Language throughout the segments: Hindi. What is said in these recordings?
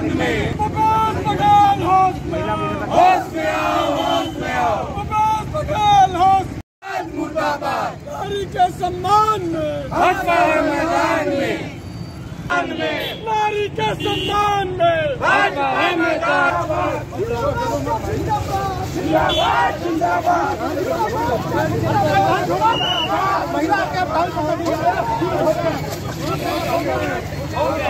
बगाल बगाल होश में। होश में आओ होश में आओ। बगाल बगाल होश मुर्दाबाद। नारी के सम्मान में। भाजपा है मैदान में। नारी के सम्मान में। भाजपा मैदान जिंदाबाद जिंदाबाद। महिला के उसका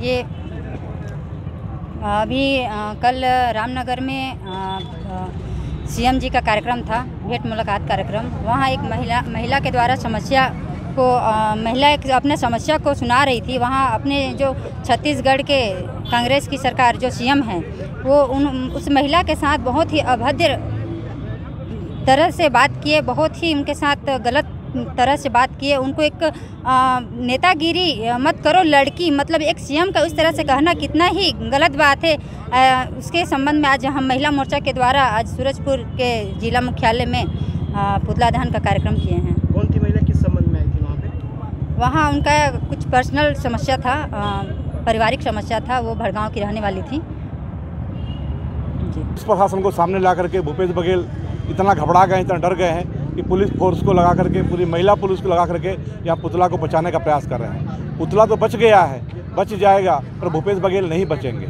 ये अभी कल रामनगर में सीएम जी का कार्यक्रम था भेंट मुलाकात कार्यक्रम। वहाँ एक महिला महिला के द्वारा समस्या को आ, महिला एक अपने समस्या को सुना रही थी। वहाँ अपने जो छत्तीसगढ़ के कांग्रेस की सरकार जो सीएम है वो उन उस महिला के साथ बहुत ही अभद्र तरह से बात किए बहुत ही उनके साथ गलत तरह से बात किए उनको एक नेतागिरी मत करो लड़की मतलब एक सीएम का उस तरह से कहना कितना ही गलत बात है। आ, उसके संबंध में आज हम महिला मोर्चा के द्वारा आज सूरजपुर के जिला मुख्यालय में पुतला दहन का कार्यक्रम किए हैं। कौन थी महिला किस संबंध में आई थी वहाँ पे? वहाँ उनका कुछ पर्सनल समस्या था पारिवारिक समस्या था वो भड़गांव की रहने वाली थी। जी। प्रशासन को सामने ला करके भूपेश बघेल इतना घबरा गए इतना डर गए हैं। कि पुलिस फोर्स को लगा करके, पूरी महिला पुलिस को लगा करके यहाँ पुतला को बचाने का प्रयास कर रहे हैं। पुतला तो बच गया है, बच जाएगा, पर भूपेश बघेल नहीं बचेंगे।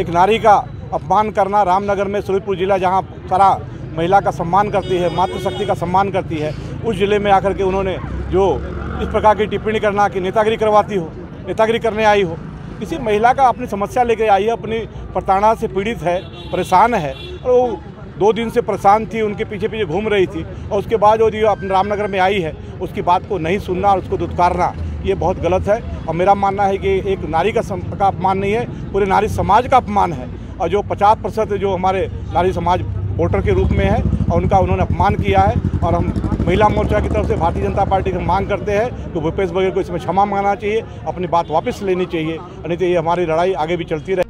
एक नारी का अपमान करना रामनगर में सूरजपुर जिला, जहाँ सारा महिला का सम्मान करती है, मातृशक्ति का सम्मान करती है, उस ज़िले में आकर के उन्होंने जो इस प्रकार की टिप्पणी करना कि नेतागिरी करवाती हो, नेतागिरी करने आई हो। किसी महिला का अपनी समस्या लेकर आई है, अपनी प्रताड़ना से पीड़ित है, परेशान है, और वो दो दिन से परेशान थी, उनके पीछे पीछे घूम रही थी और उसके बाद वो अपने रामनगर में आई है, उसकी बात को नहीं सुनना और उसको दुत्कारना, ये बहुत गलत है। और मेरा मानना है कि एक नारी का अपमान नहीं है, पूरे नारी समाज का अपमान है। और जो पचास प्रतिशत जो हमारे नारी समाज वोटर के रूप में है, और उनका उन्होंने अपमान किया है, और हम महिला मोर्चा की तरफ़ से भारतीय जनता पार्टी की मांग करते हैं कि भूपेश बघेल को इसमें क्षमा मांगना चाहिए, अपनी बात वापस लेनी चाहिए नहीं तो ये हमारी लड़ाई आगे भी चलती रहे।